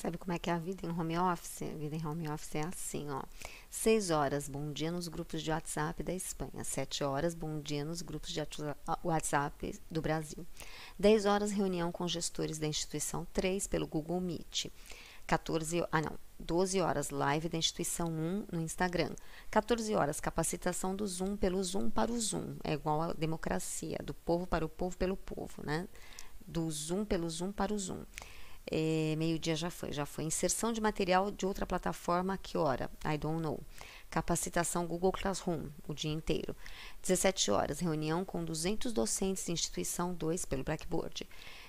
Sabe como é que é a vida em home office? A vida em home office é assim, ó. 6 horas, bom dia nos grupos de WhatsApp da Espanha. 7 horas, bom dia nos grupos de WhatsApp do Brasil. 10 horas, reunião com gestores da instituição 3 pelo Google Meet. 14, ah não, 12 horas, live da instituição 1 no Instagram. 14 horas, capacitação do Zoom pelo Zoom para o Zoom. É igual a democracia, do povo para o povo pelo povo, né? Do Zoom pelo Zoom para o Zoom. É, Meio-dia já foi, já foi. Inserção de material de outra plataforma, que hora? I don't know. Capacitação Google Classroom, o dia inteiro. 17 horas, reunião com 200 docentes de instituição 2 pelo Blackboard.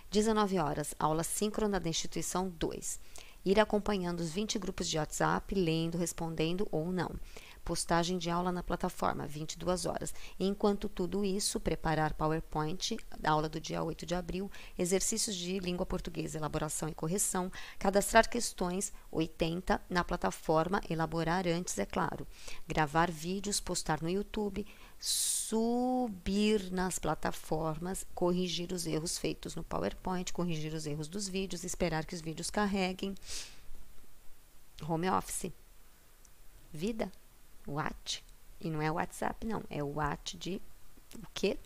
19 horas, aula síncrona da instituição 2 ir acompanhando os 20 grupos de WhatsApp, lendo, respondendo ou não. Postagem de aula na plataforma, 22 horas. Enquanto tudo isso, preparar PowerPoint, aula do dia 8 de abril, exercícios de língua portuguesa, elaboração e correção, cadastrar questões, 80, na plataforma, elaborar antes, é claro. Gravar vídeos, postar no YouTube, subir nas plataformas, corrigir os erros feitos no PowerPoint, corrigir os erros dos vídeos, esperar que os vídeos carreguem. Home office. Vida. What? E não é WhatsApp, não. É o what de o quê?